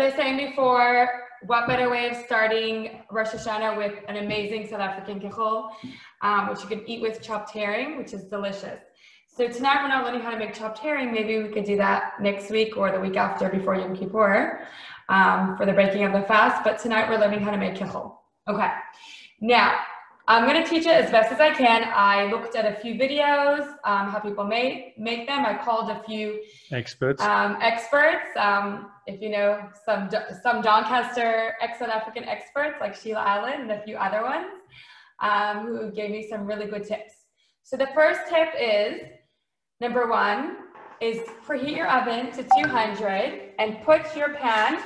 I was saying before, what better way of starting Rosh Hashanah with an amazing South African kichel, um, which you can eat with chopped herring, which is delicious. So tonight we're not learning how to make chopped herring. Maybe we could do that next week or the week after before Yom Kippur um, for the breaking of the fast. But tonight we're learning how to make kichel. Okay. Now, I'm going to teach it as best as I can. I looked at a few videos, um, how people make, make them. I called a few experts. Um, experts. Um, if you know some some Doncaster ex-South African experts like Sheila Allen and a few other ones um, who gave me some really good tips. So the first tip is Number one is preheat your oven to 200 and put your pan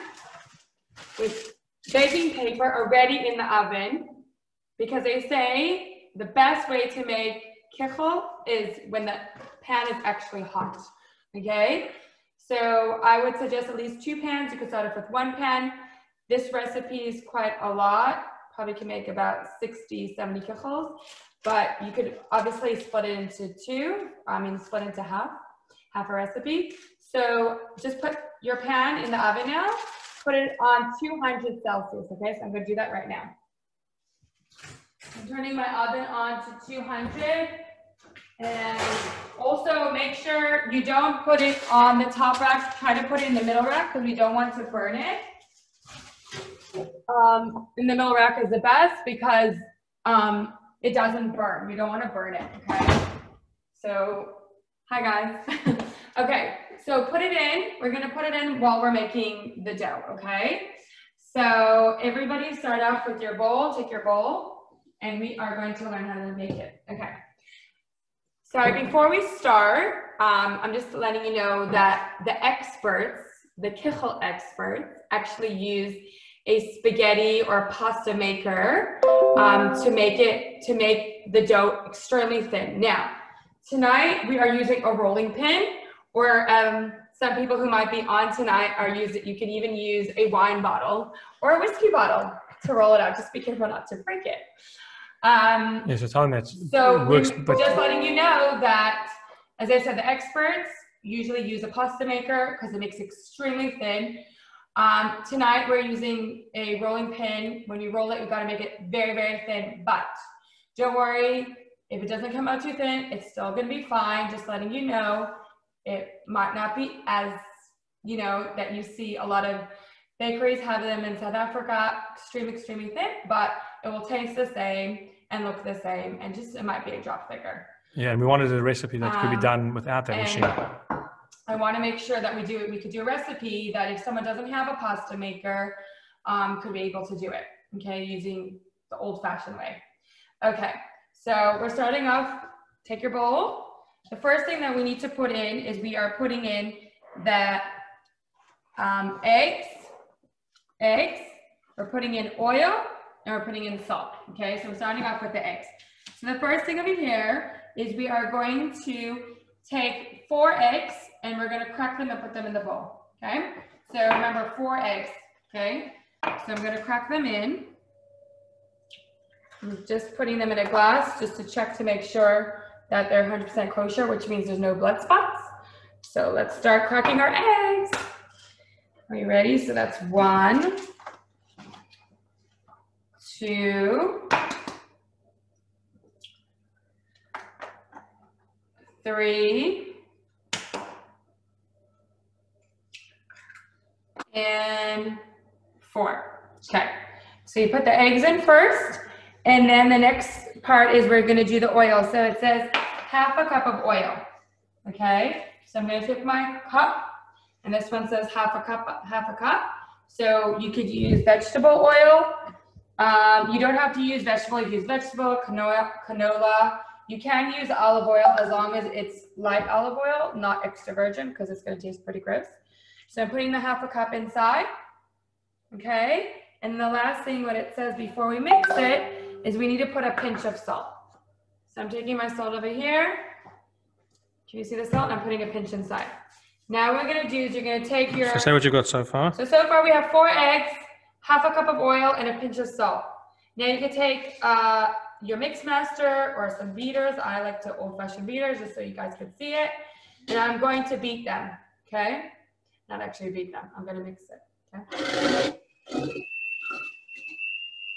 with baking paper already in the oven because they say the best way to make kichel is when the pan is actually hot, okay? So I would suggest at least two pans. You could start off with one pan. This recipe is quite a lot. Probably can make about 60, 70 kichels. But you could obviously split it into two, I mean, split into half, half a recipe. So just put your pan in the oven now, put it on 200 Celsius, okay? So I'm gonna do that right now. I'm turning my oven on to 200. And also make sure you don't put it on the top rack, try to put it in the middle rack because we don't want to burn it. Um, in the middle rack is the best because um, it doesn't burn. We don't want to burn it, okay? So, hi guys. okay, so put it in. We're gonna put it in while we're making the dough, okay? So everybody start off with your bowl, take your bowl, and we are going to learn how to make it, okay? Sorry, before we start, um, I'm just letting you know that the experts, the kichel experts, actually use a spaghetti or pasta maker um, to make it, to make the dough extremely thin. Now, tonight we are using a rolling pin or um, some people who might be on tonight are using, you can even use a wine bottle or a whiskey bottle to roll it out. Just be careful not to break it. Um, yeah, so telling that so works, but just letting you know that, as I said, the experts usually use a pasta maker because it makes extremely thin. Um, tonight we're using a rolling pin. When you roll it, you've got to make it very, very thin, but don't worry, if it doesn't come out too thin, it's still gonna be fine. Just letting you know, it might not be as, you know, that you see a lot of bakeries have them in South Africa, extreme, extremely thin, but it will taste the same and look the same and just, it might be a drop thicker. Yeah, and we wanted a recipe that could be um, done without that machine. I want to make sure that we do it. we could do a recipe that if someone doesn't have a pasta maker, um, could be able to do it, okay, using the old fashioned way. Okay, so we're starting off, take your bowl. The first thing that we need to put in is we are putting in the um, eggs, eggs, we're putting in oil, and we're putting in salt, okay? So we're starting off with the eggs. So the first thing over here is we are going to take four eggs and we're gonna crack them and put them in the bowl, okay? So remember, four eggs, okay? So I'm gonna crack them in. I'm just putting them in a glass just to check to make sure that they're 100% kosher, which means there's no blood spots. So let's start cracking our eggs. Are you ready? So that's one, two, three, and four. Okay, so you put the eggs in first, and then the next part is we're gonna do the oil. So it says half a cup of oil, okay? So I'm gonna take my cup, and this one says half a cup, half a cup. So you could use vegetable oil. Um, you don't have to use vegetable, you use vegetable, canola, canola. You can use olive oil as long as it's light olive oil, not extra virgin, because it's gonna taste pretty gross. So I'm putting the half a cup inside, okay? And the last thing what it says before we mix it is we need to put a pinch of salt. So I'm taking my salt over here. Can you see the salt? I'm putting a pinch inside. Now what we're gonna do is you're gonna take your- So say what you've got so far. So, so far we have four eggs, half a cup of oil, and a pinch of salt. Now you can take uh, your mix master or some beaters. I like to old fashioned beaters just so you guys can see it. And I'm going to beat them, okay? not actually beat them. I'm gonna mix it, okay?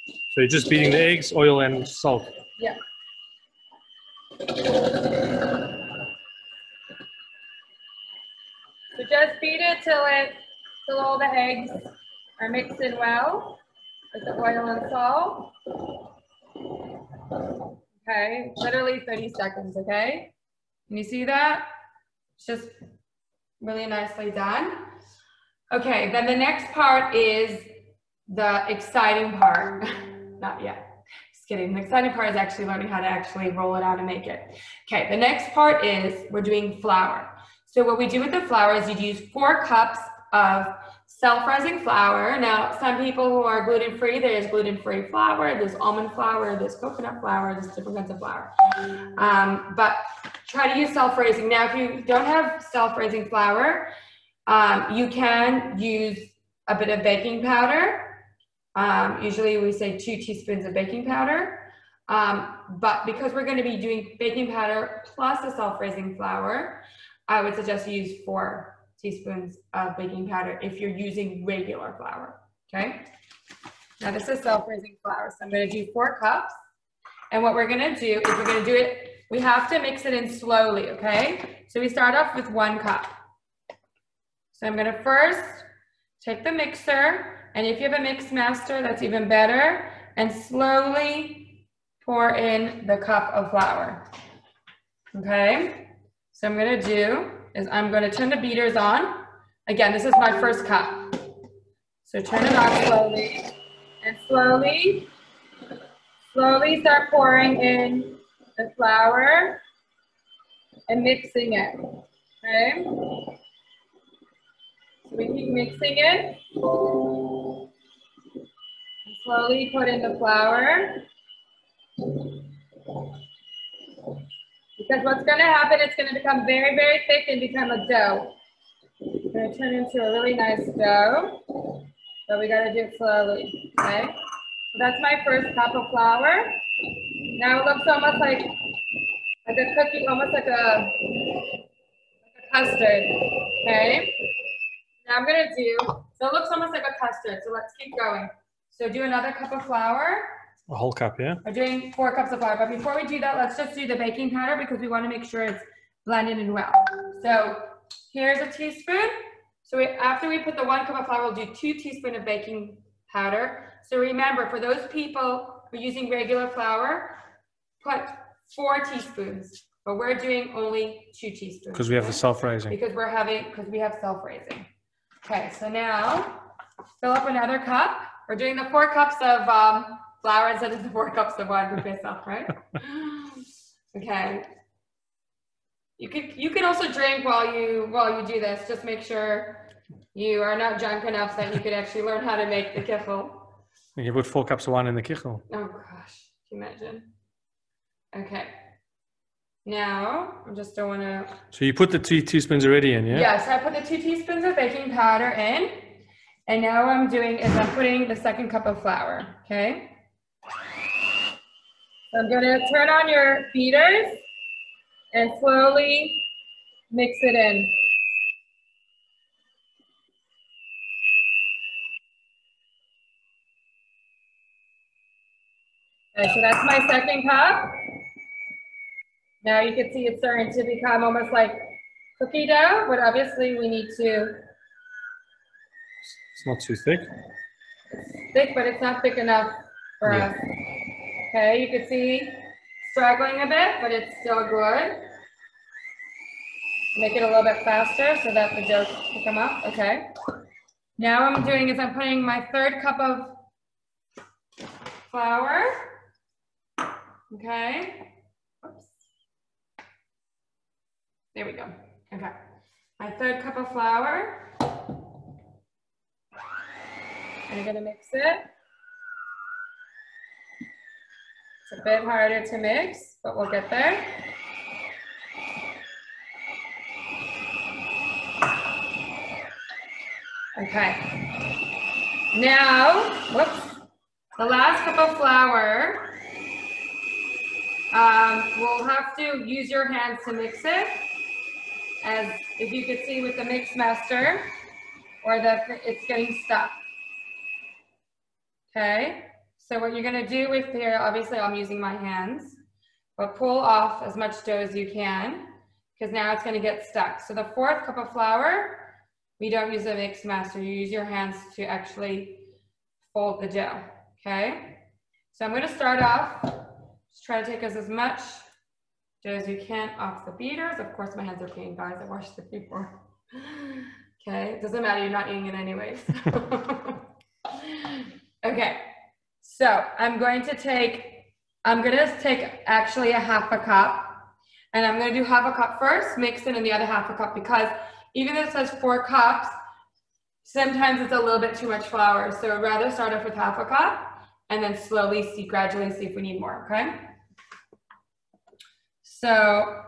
So you're just beating the eggs, oil, and salt. Yeah. So just beat it till it till all the eggs are mixed well with the oil and salt. Okay, literally 30 seconds, okay? Can you see that? It's just really nicely done. Okay, then the next part is the exciting part. Not yet. Just kidding. The exciting part is actually learning how to actually roll it out and make it. Okay, the next part is we're doing flour. So what we do with the flour is you use four cups of self-rising flour. Now, some people who are gluten-free, there's gluten-free flour, there's almond flour, there's coconut flour, there's different kinds of flour. Um, but try to use self-raising. Now, if you don't have self-raising flour, um, you can use a bit of baking powder. Um, usually we say two teaspoons of baking powder. Um, but because we're going to be doing baking powder plus a self-raising flour, I would suggest you use four teaspoons of baking powder if you're using regular flour, okay? Now this is self-raising flour, so I'm gonna do four cups. And what we're gonna do is we're gonna do it, we have to mix it in slowly, okay? So we start off with one cup. So I'm gonna first take the mixer, and if you have a mix master, that's even better, and slowly pour in the cup of flour, okay? So I'm gonna do is I'm gonna turn the beaters on. Again, this is my first cup. So turn it on slowly, and slowly, slowly start pouring in the flour and mixing it, okay? So we keep mixing it. And slowly put in the flour. Because what's going to happen, it's going to become very, very thick and become a dough. It's going to turn into a really nice dough. but we got to do it slowly, okay? So that's my first cup of flour. Now it looks almost like, like a cookie, almost like a, like a custard, okay? Now I'm gonna do, so it looks almost like a custard, so let's keep going. So do another cup of flour. A whole cup, yeah? We're doing four cups of flour, but before we do that, let's just do the baking powder because we wanna make sure it's blended in well. So here's a teaspoon. So we, after we put the one cup of flour, we'll do two teaspoons of baking powder. So remember, for those people who are using regular flour, put four teaspoons, but we're doing only two teaspoons. Because we have the self-raising. Because we're having, because we have self-raising. Okay, so now fill up another cup. We're doing the four cups of um, flour instead of the four cups of wine for myself, right? okay. You could you can also drink while you while you do this. Just make sure you are not drunk enough that you could actually learn how to make the kichel. You put four cups of wine in the kichel. Oh gosh, can you imagine? Okay. Now, I just don't want to. So you put the two teaspoons already in, yeah? Yeah, so I put the two teaspoons of baking powder in. And now what I'm doing is I'm putting the second cup of flour, okay? So I'm gonna turn on your beaters and slowly mix it in. Okay, so that's my second cup. Now you can see it's starting to become almost like cookie dough, but obviously we need to. It's not too thick. It's thick, but it's not thick enough for Yeah. us. Okay, you can see straggling a bit, but it's still good. Make it a little bit faster so that the dough can come up. Okay. Now what I'm doing is I'm putting my third cup of flour. Okay. Oops. There we go. Okay. My third cup of flour. I'm gonna mix it. It's a bit harder to mix, but we'll get there. Okay. Now, whoops, the last cup of flour, um, we'll have to use your hands to mix it. As if you could see with the mix master, or that it's getting stuck. Okay, so what you're gonna do with here, obviously I'm using my hands, but pull off as much dough as you can because now it's gonna get stuck. So the fourth cup of flour, we don't use a mix master. You use your hands to actually fold the dough, okay? So I'm gonna start off, just try to take us as much dough as you can off the beaters. Of course, my hands are clean, guys. I washed it before. Okay, it doesn't matter, you're not eating it anyways. okay, so I'm going to take, I'm gonna take actually a half a cup and I'm gonna do half a cup first, mix it in the other half a cup because even though it says four cups, sometimes it's a little bit too much flour. So I'd rather start off with half a cup and then slowly see, gradually see if we need more, okay? So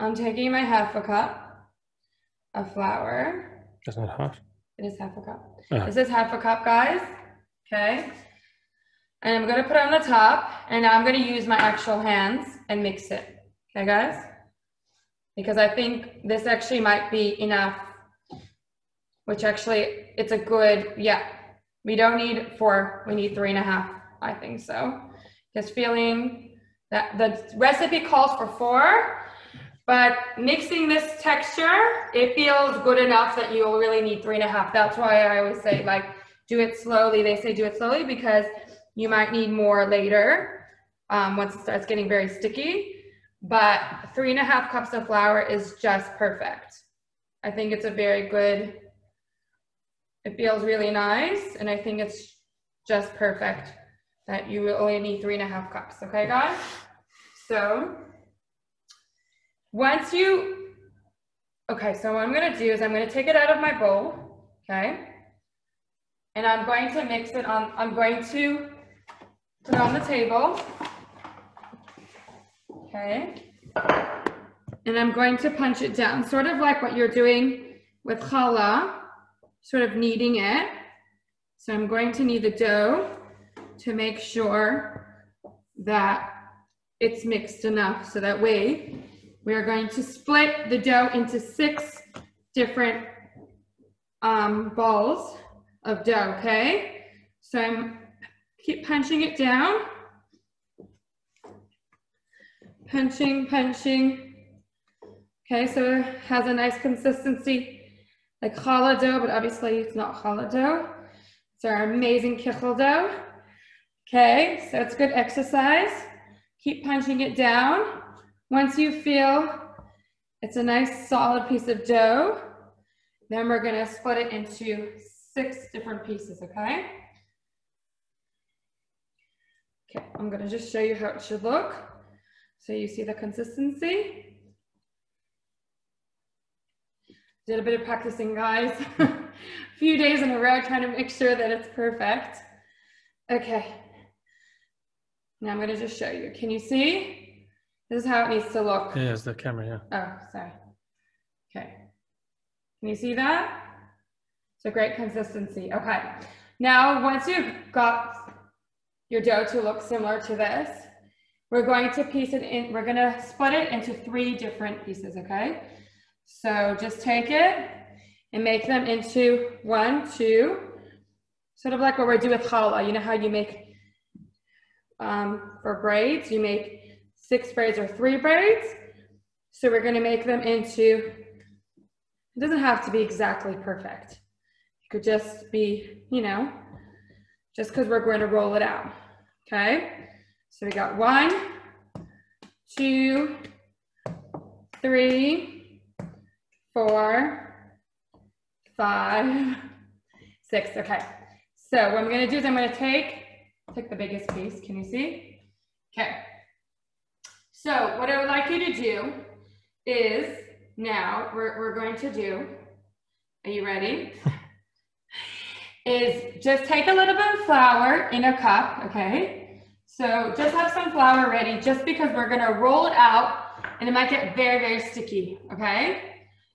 I'm taking my half a cup of flour. Isn't hot? It is half a cup. Oh. This is half a cup, guys. Okay. And I'm gonna put it on the top, and I'm gonna use my actual hands and mix it. Okay, guys? Because I think this actually might be enough, which actually, it's a good, yeah. We don't need four, we need three and a half, I think so. Just feeling that the recipe calls for four, but mixing this texture, it feels good enough that you'll really need three and a half. That's why I always say like, do it slowly. They say do it slowly because you might need more later um, once it starts getting very sticky but three and a half cups of flour is just perfect. I think it's a very good, it feels really nice, and I think it's just perfect that you only need three and a half cups, okay guys? So, once you, okay, so what I'm gonna do is I'm gonna take it out of my bowl, okay? And I'm going to mix it on, I'm going to put it on the table. Okay. And I'm going to punch it down, sort of like what you're doing with challah, sort of kneading it. So I'm going to knead the dough to make sure that it's mixed enough. So that way we are going to split the dough into six different um, balls of dough, okay? So I'm keep punching it down punching, punching. Okay, so it has a nice consistency like challah dough, but obviously it's not challah dough. It's our amazing kichel dough. Okay, so it's good exercise. Keep punching it down. Once you feel it's a nice solid piece of dough, then we're gonna split it into six different pieces, okay? Okay, I'm gonna just show you how it should look. So you see the consistency. Did a bit of practicing, guys. a few days in a row trying to make sure that it's perfect. Okay. Now I'm gonna just show you. Can you see? This is how it needs to look. Yeah, it's the camera, yeah. Oh, sorry. Okay. Can you see that? It's a great consistency. Okay. Now, once you've got your dough to look similar to this, we're going to piece it in, we're gonna split it into three different pieces, okay? So just take it and make them into one, two, sort of like what we do with challah. You know how you make, um, for braids, you make six braids or three braids. So we're gonna make them into, it doesn't have to be exactly perfect. It could just be, you know, just because we're going to roll it out, okay? So we got one, two, three, four, five, six. Okay. So what I'm to do is I'm to take, take the biggest piece. Can you see? Okay. So what I would like you to do is now we're, we're going to do, are you ready? is just take a little bit of flour in a cup, okay? So just have some flour ready just because we're gonna roll it out and it might get very, very sticky, okay?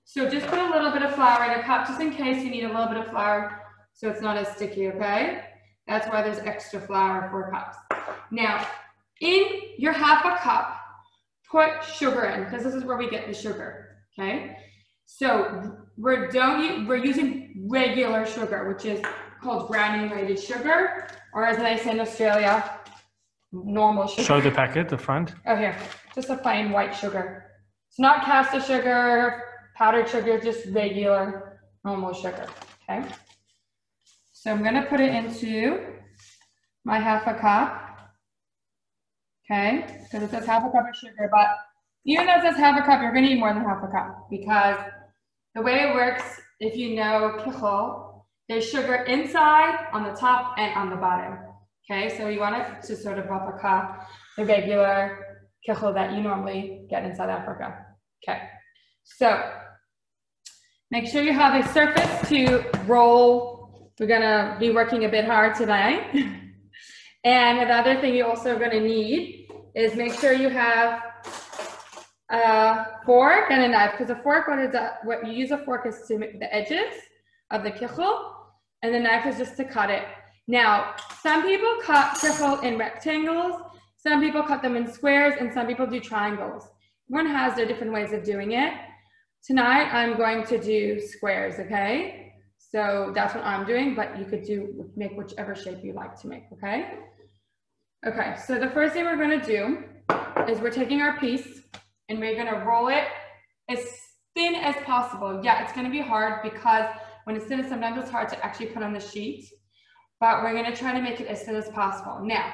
So just put a little bit of flour in a cup just in case you need a little bit of flour so it's not as sticky, okay? That's why there's extra flour, four cups. Now, in your half a cup, put sugar in because this is where we get the sugar, okay? So we're don't we're using regular sugar, which is called granulated sugar, or as they say in Australia, normal sugar. Show the packet, the front. Oh, here, just a plain white sugar. It's not caster sugar, powdered sugar, just regular normal sugar, okay? So I'm gonna put it into my half a cup, okay? Because it says half a cup of sugar, but even though it says half a cup, you're gonna need more than half a cup because the way it works, if you know kichel, there's sugar inside, on the top, and on the bottom. Okay, so you want it to sort of replica the regular kichel that you normally get in South Africa. Okay, so make sure you have a surface to roll. We're gonna be working a bit hard today. and the other thing you're also gonna need is make sure you have a fork and a knife because a fork, what, is a, what you use a fork is to make the edges of the kichel, and the knife is just to cut it. Now, some people cut kichel in rectangles, some people cut them in squares, and some people do triangles. Everyone has their different ways of doing it. Tonight, I'm going to do squares, okay? So that's what I'm doing, but you could do, make whichever shape you like to make, okay? Okay, so the first thing we're gonna do is we're taking our piece and we're gonna roll it as thin as possible. Yeah, it's gonna be hard because when it's thin, sometimes it's hard to actually put on the sheet, but we're gonna try to make it as thin as possible. Now,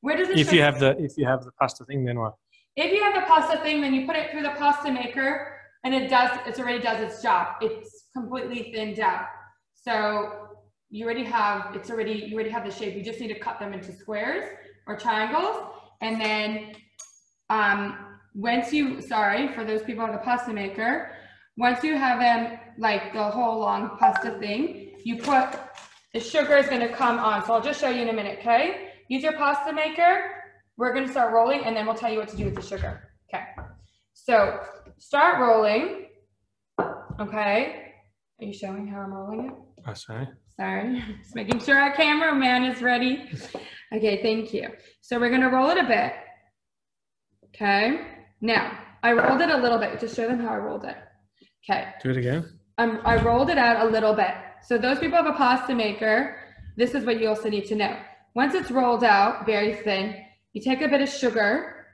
where does it- If you have the if you have the pasta thing, then what? If you have the pasta thing, then you put it through the pasta maker and it does, it already does its job. It's completely thinned out. So you already have, it's already, you already have the shape. You just need to cut them into squares or triangles. And then um, once you, sorry, for those people on the pasta maker, once you have them like the whole long pasta thing, you put, the sugar is gonna come on. So I'll just show you in a minute, okay? Use your pasta maker. We're gonna start rolling and then we'll tell you what to do with the sugar. Okay, so start rolling, okay? Are you showing how I'm rolling it? I sorry. Sorry, just making sure our cameraman is ready. Okay, thank you. So we're gonna roll it a bit. Okay, now I rolled it a little bit to show them how I rolled it. Okay, Do it again. I'm, I rolled it out a little bit. So those people have a pasta maker, this is what you also need to know. Once it's rolled out very thin, you take a bit of sugar,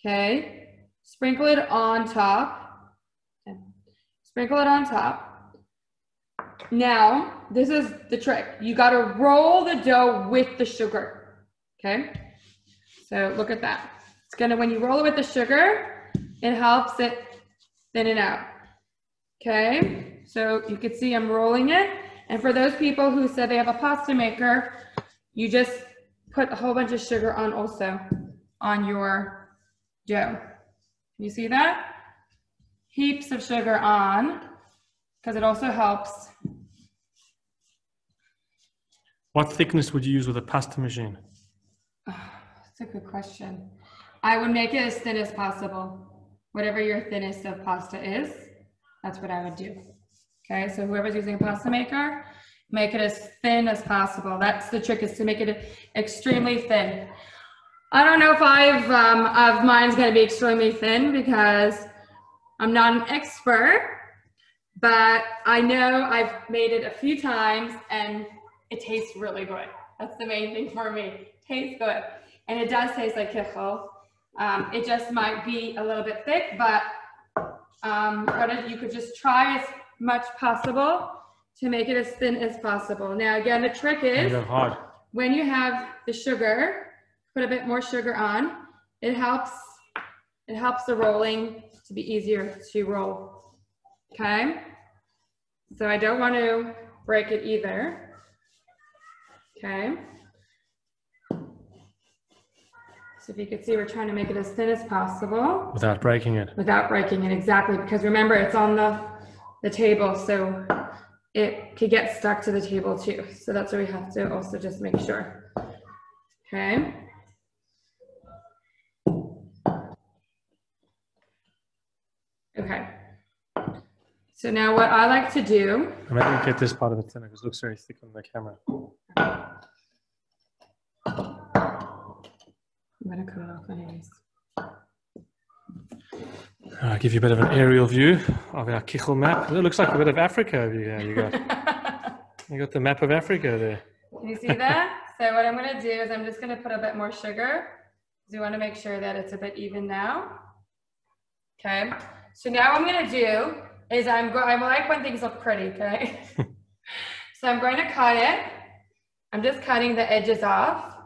okay, sprinkle it on top, okay. sprinkle it on top. Now, this is the trick. You got to roll the dough with the sugar, okay? So look at that. It's gonna, when you roll it with the sugar, it helps it thin it out. Okay, so you can see I'm rolling it. And for those people who said they have a pasta maker, you just put a whole bunch of sugar on also on your dough. You see that? Heaps of sugar on, because it also helps. What thickness would you use with a pasta machine? Ah, that's a good question. I would make it as thin as possible. Whatever your thinnest of pasta is, that's what I would do. Okay, so whoever's using a pasta maker, make it as thin as possible. That's the trick is to make it extremely thin. I don't know if I've, um, of mine's gonna be extremely thin because I'm not an expert, but I know I've made it a few times and it tastes really good. That's the main thing for me. Tastes good. And it does taste like kichel. Um, it just might be a little bit thick, but um, you could just try as much possible to make it as thin as possible. Now, again, the trick is hard. when you have the sugar, put a bit more sugar on. It helps. It helps the rolling to be easier to roll. Okay. So I don't want to break it either. Okay. So if you could see, we're trying to make it as thin as possible. Without breaking it. without breaking it exactly because remember it's on the the table so it could get stuck to the table too. So that's what we have to also just make sure. Okay. Okay. So now what I like to do Maybe get this part of it thinner because it looks very thick on the camera. I'm gonna cut it off anyways I'll give you a bit of an aerial view of our Kichel map. It looks like a bit of Africa over here. You got, you got the map of Africa there. Can you see that? so what I'm gonna do is I'm just gonna put a bit more sugar. because we wanna make sure that it's a bit even now. Okay, so now what I'm gonna do is I'm go I like when things look pretty, okay? so I'm going to cut it. I'm just cutting the edges off.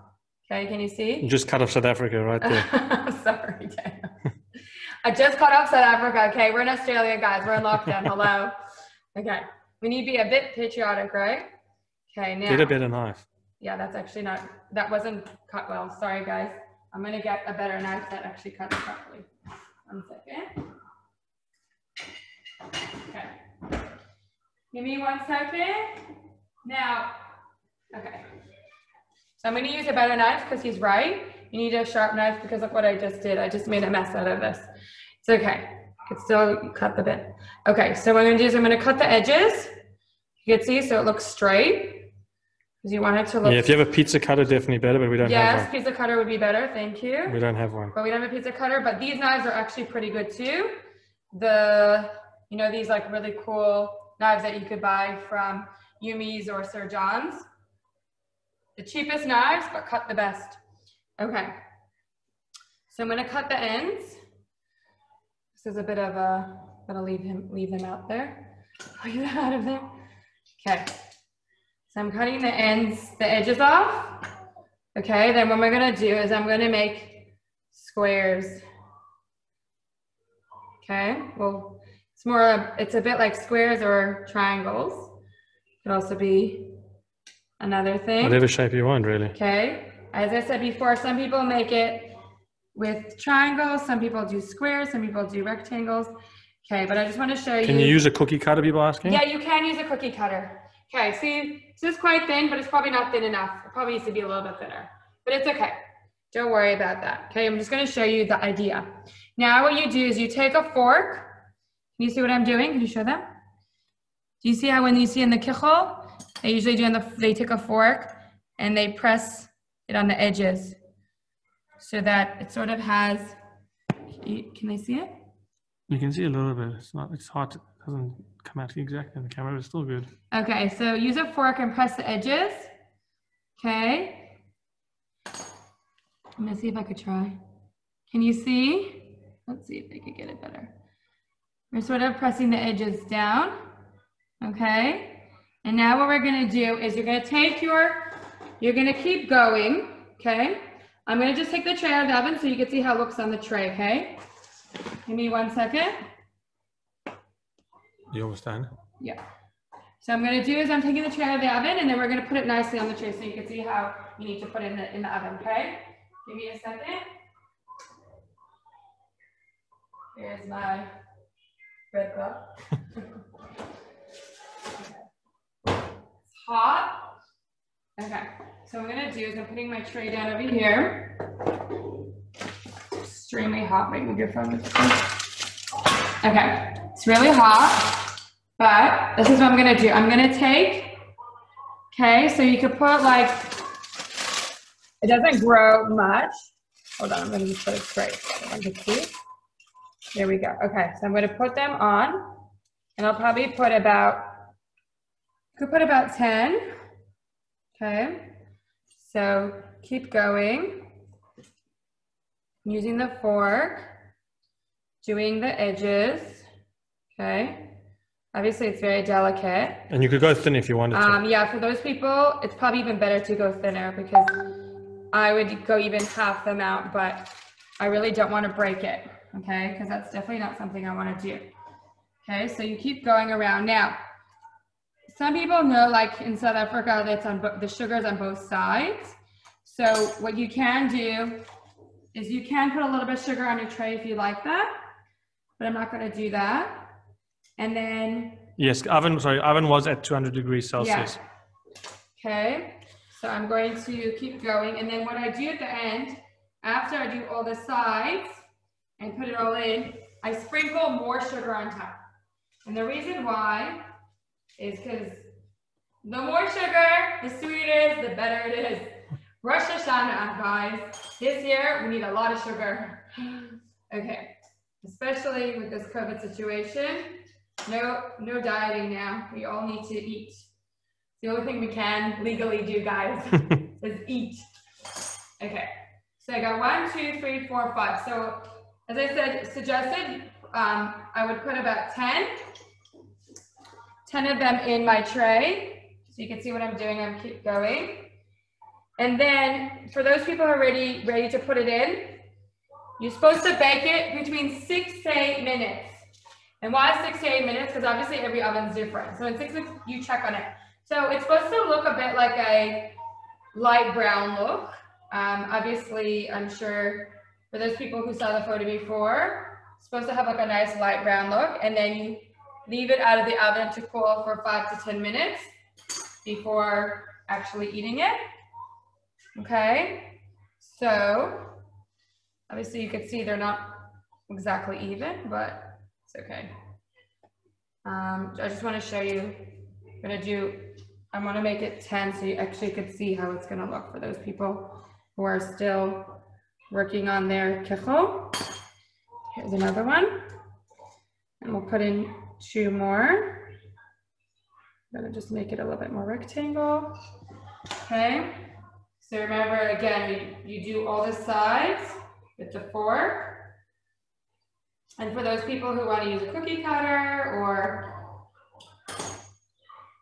Okay, can you see? You just cut off South Africa right there. Sorry. I just cut off South Africa. Okay, we're in Australia, guys. We're in lockdown. Hello. Okay, we need to be a bit patriotic, right? Okay, now. Get a better knife. Yeah, that's actually not, that wasn't cut well. Sorry, guys. I'm gonna get a better knife that actually cuts properly. One second. Okay. Give me one second. Now, okay. So I'm gonna use a better knife because he's right. You need a sharp knife because look what I just did. I just made a mess out of this. It's okay. I can still cut the bit. Okay, so what I'm gonna do is I'm gonna cut the edges. You can see so it looks straight. Because you want it to look. Yeah, if you have a pizza cutter, definitely better, but we don't yes, have one. Yes, pizza cutter would be better. Thank you. We don't have one. But we don't have a pizza cutter. But these knives are actually pretty good too. The, you know, these like really cool knives that you could buy from Yumi's or Sir John's. The cheapest knives, but cut the best. Okay. So I'm gonna cut the ends. This is a bit of a, gonna leave him, leave them out there. Leave them out of there. Okay. So I'm cutting the ends, the edges off. Okay, then what we're gonna do is I'm gonna make squares. Okay, well, it's more, it's a bit like squares or triangles. It Could also be another thing. Whatever shape you want, really. Okay, as I said before, some people make it with triangles, some people do squares, some people do rectangles. Okay, but I just want to show you. Can you use a cookie cutter, people asking? Yeah, you can use a cookie cutter. Okay, see, this is quite thin, but it's probably not thin enough. It probably needs to be a little bit thinner, but it's okay. Don't worry about that. Okay, I'm just gonna show you the idea. Now what you do is you take a fork. Can you see what I'm doing? Can you show them? Do you see how when you see in the kichel, they usually do in the, they take a fork and they press it on the edges so that it sort of has, can I see it? You can see a little bit. It's not. It's hot. It doesn't come out exactly in the camera. But it's still good. Okay, so use a fork and press the edges. Okay. I'm gonna see if I could try. Can you see? Let's see if I could get it better. We're sort of pressing the edges down. Okay. And now what we're gonna do is you're gonna take your, you're gonna keep going. Okay. I'm gonna just take the tray out of the oven so you can see how it looks on the tray. Okay. Give me one second. You understand? Yeah. So I'm gonna do is I'm taking the tray out of the oven and then we're gonna put it nicely on the tray so you can see how you need to put it in the, in the oven, okay? Give me a second. Here's my bread cup. hot. Okay, so I'm gonna do is I'm putting my tray down over here. Extremely hot, wait, move your phone. Okay, it's really hot, but this is what I'm gonna do. I'm gonna take, okay, so you could put like, it doesn't grow much. Hold on, I'm gonna put it straight. I can see. There we go. Okay, so I'm gonna put them on, and I'll probably put about, could put about 10. Okay, so keep going. Using the fork doing the edges. Okay. Obviously, it's very delicate. And you could go thin if you wanted to. Um, yeah, for those people, it's probably even better to go thinner because I would go even half the amount, but I really don't want to break it. Okay, because that's definitely not something I want to do. Okay, so you keep going around. Now, some people know, like in South Africa, that's on the sugar's on both sides. So what you can do is you can put a little bit of sugar on your tray if you like that but I'm not going to do that. And then. Yes, oven, sorry, oven was at 200 degrees Celsius. Yeah. Okay, so I'm going to keep going. And then what I do at the end, after I do all the sides and put it all in, I sprinkle more sugar on top. And the reason why is because the more sugar, the sweeter it is, the better it is. Rosh Hashanah, guys. This year, we need a lot of sugar. Okay. especially with this COVID situation. No, no dieting now. We all need to eat. The only thing we can legally do, guys, is eat. Okay. So I got one, two, three, four, five. So as I said, suggested, um, I would put about 10, 10 of them in my tray. So you can see what I'm doing. I'm keep going. And then for those people who are ready, ready to put it in, you're supposed to bake it between six to eight minutes. And why six to eight minutes? Because obviously every oven's different. So in six minutes, you check on it. So it's supposed to look a bit like a light brown look. Um, obviously, I'm sure for those people who saw the photo before, supposed to have like a nice light brown look. And then you leave it out of the oven to cool for five to 10 minutes before actually eating it. Okay, so obviously you can see they're not exactly even, but it's okay. Um, I just want to show you, I'm to do, I'm gonna make it 10 so you actually could see how it's going to look for those people who are still working on their kichel. Here's another one. And we'll put in two more. I'm to just make it a little bit more rectangle. Okay. So remember, again, you, you do all the sides with the fork. And for those people who want to use a cookie cutter or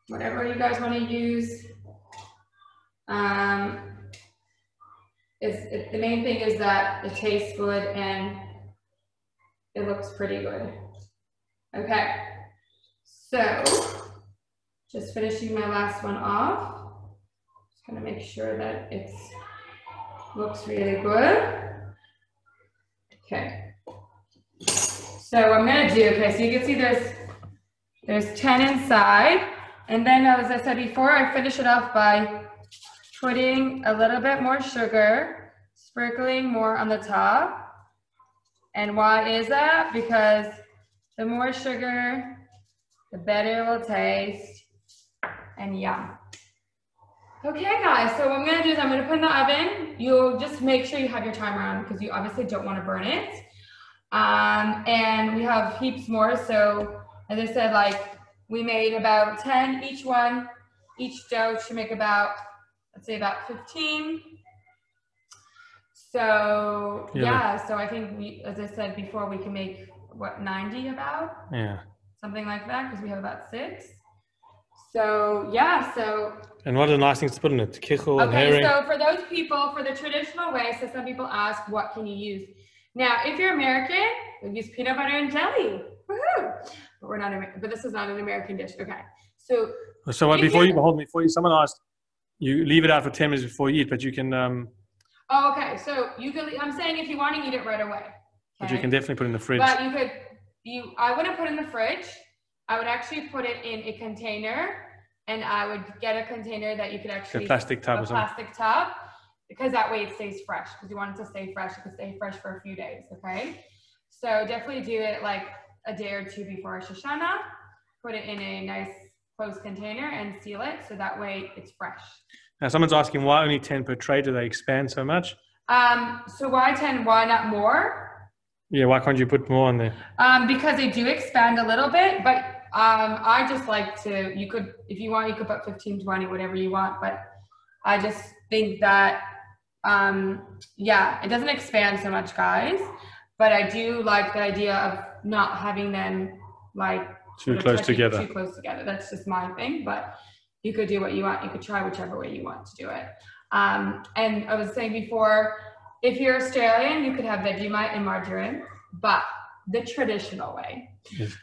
whatever you guys want to use, um, it, the main thing is that it tastes good and it looks pretty good. Okay, so just finishing my last one off. Just gonna make sure that it looks really good. Okay. So I'm gonna do, okay, so you can see there's, there's 10 inside. And then as I said before, I finish it off by putting a little bit more sugar, sprinkling more on the top. And why is that? Because the more sugar, the better it will taste and yum. Okay guys, so what I'm gonna do is I'm gonna put in the oven. You'll just make sure you have your timer on because you obviously don't wanna burn it. Um, and we have heaps more. So as I said, like we made about 10 each one. Each dough should make about, let's say about 15. So yeah, yeah so I think we, as I said before, we can make what, 90 about? Yeah. Something like that because we have about six. So yeah, so. And what are the nice things to put in it? Kichel and herring. Okay, so for those people, for the traditional way, so some people ask, what can you use? Now, if you're American, we use peanut butter and jelly. Woohoo! But we're not. But this is not an American dish. Okay, so. So what, before you hold me, before you, someone asked, you leave it out for ten minutes before you eat, but you can. Um, oh, okay. So you can. I'm saying if you want to eat it right away. Okay? But you can definitely put it in the fridge. But you could. You, I wouldn't put it in the fridge. I would actually put it in a container and I would get a container that you could actually a plastic tub a plastic tub because that way it stays fresh because you want it to stay fresh. It could stay fresh for a few days. Okay, so definitely do it like a day or two before Rosh Hashanah. Put it in a nice closed container and seal it so that way it's fresh. Now someone's asking why only ten per tray? Do they expand so much? Um, so why ten? Why not more? Yeah, why can't you put more on there? Um, because they do expand a little bit, but um, I just like to, you could, if you want, you could put 15, 20, whatever you want, but I just think that, um, yeah, it doesn't expand so much, guys, but I do like the idea of not having them like too close together. Too close together. That's just my thing, but you could do what you want. You could try whichever way you want to do it. Um, and I was saying before, if you're Australian, you could have Vegemite and margarine, but the traditional way.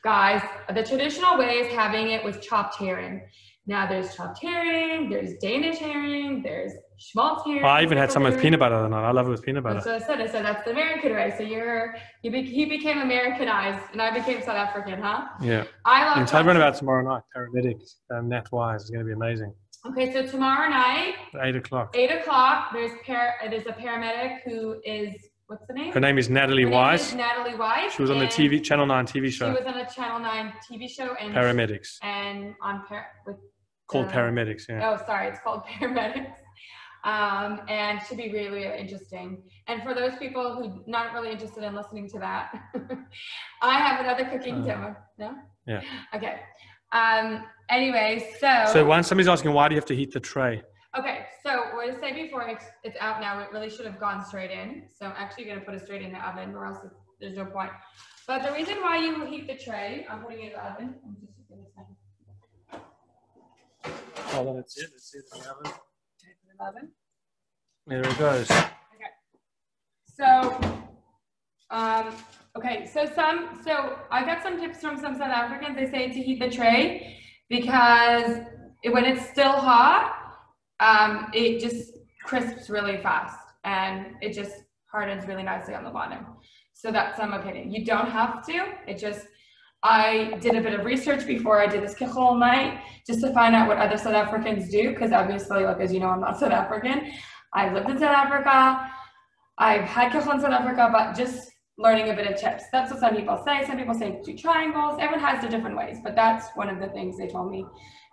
Guys, the traditional way is having it with chopped herring. Now there's chopped herring, there's Danish herring, there's schmaltz herring. Oh, I even had some with peanut butter than I love it with peanut butter. What I said. I said that's the American way. So you're you be, he became Americanized, and I became South African, huh? Yeah. I love. And tell everyone about tomorrow night. Paramedics, um, Nat Wise is going to be amazing. Okay, so tomorrow night, eight o'clock. Eight o'clock. There's par- There's a paramedic who is what's the name? Her name is Natalie Her Wise. Name is Natalie Wise. She was on the TV Channel Nine TV show. She was on a Channel Nine TV show and paramedics. And on par- with called paramedics. Yeah. Oh, sorry, it's called paramedics. um, and should be really, really interesting. And for those people who not really interested in listening to that, I have another cooking Uh, demo. No? yeah. Okay. Um, anyway, so. So one somebody's asking why do you have to heat the tray? Okay, so what I said before, it's, it's out now. It really should have gone straight in. So I'm actually going to put it straight in the oven, or else there's no point. But the reason why you heat the tray, I'm putting it in the oven. I'm just gonna say- Hold on, it's it. It's it in the oven. Okay, in the oven. There it goes. Okay. So, um, okay, so some, so I got some tips from some South Africans. They say to heat the tray because it, when it's still hot, um, it just crisps really fast and it just hardens really nicely on the bottom. So that's some opinion. You don't have to. It just, I did a bit of research before I did this kichel night just to find out what other South Africans do because obviously, like as you know, I'm not South African. I've lived in South Africa. I've had kichel in South Africa, but just learning a bit of tips. That's what some people say. Some people say do triangles. Everyone has their different ways, but that's one of the things they told me.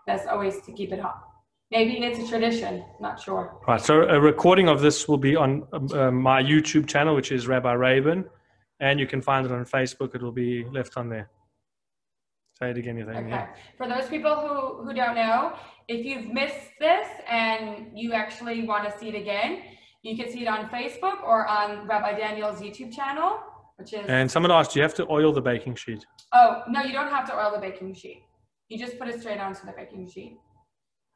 That's always to keep it hot. Maybe it's a tradition. Not sure. Right. So a recording of this will be on uh, my YouTube channel, which is Rabbi Rabin, and you can find it on Facebook. It will be left on there. Say it again? Okay. Yeah. For those people who, who don't know, if you've missed this and you actually want to see it again, you can see it on Facebook or on Rabbi Daniel's YouTube channel, which is. And someone asked, do you have to oil the baking sheet? Oh, no, you don't have to oil the baking sheet. You just put it straight onto the baking sheet.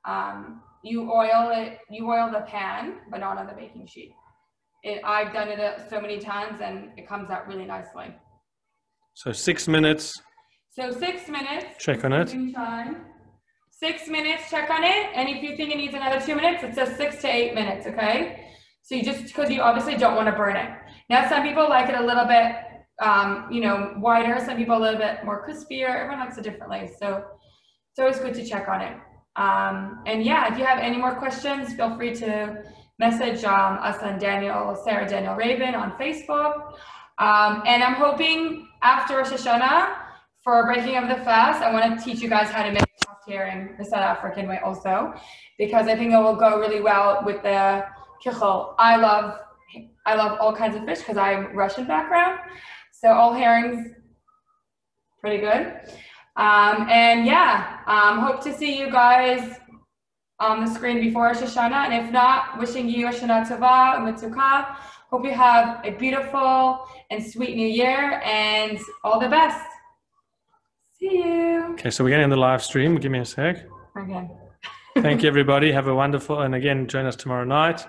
Um, you oil it, you oil the pan, but not on the baking sheet. It, I've done it uh, so many times and it comes out really nicely. So six minutes. So six minutes. Check on it. time. Six minutes, check on it. And if you think it needs another two minutes, it says six to eight minutes, okay? So you just, because you obviously don't want to burn it. Now, some people like it a little bit, um, you know, wider. Some people a little bit more crispier. Everyone likes it differently. So it's always good to check on it. Um, and yeah, if you have any more questions, feel free to message um, us on Daniel, Sarah Daniel Rabin on Facebook. Um, and I'm hoping after Rosh Hashanah, for breaking of the fast, I want to teach you guys how to make herring the South African way also, because I think it will go really well with the kichel. I love I love all kinds of fish because I'm Russian background, so all herrings pretty good. Um, and yeah, um, hope to see you guys on the screen before Rosh Hashanah. And if not, wishing you a Shana Tova Umetukah. Hope you have a beautiful and sweet new year, and all the best. See you. Okay, so we're getting in the live stream. Give me a sec. Okay. Thank you, everybody. Have a wonderful, and again, join us tomorrow night.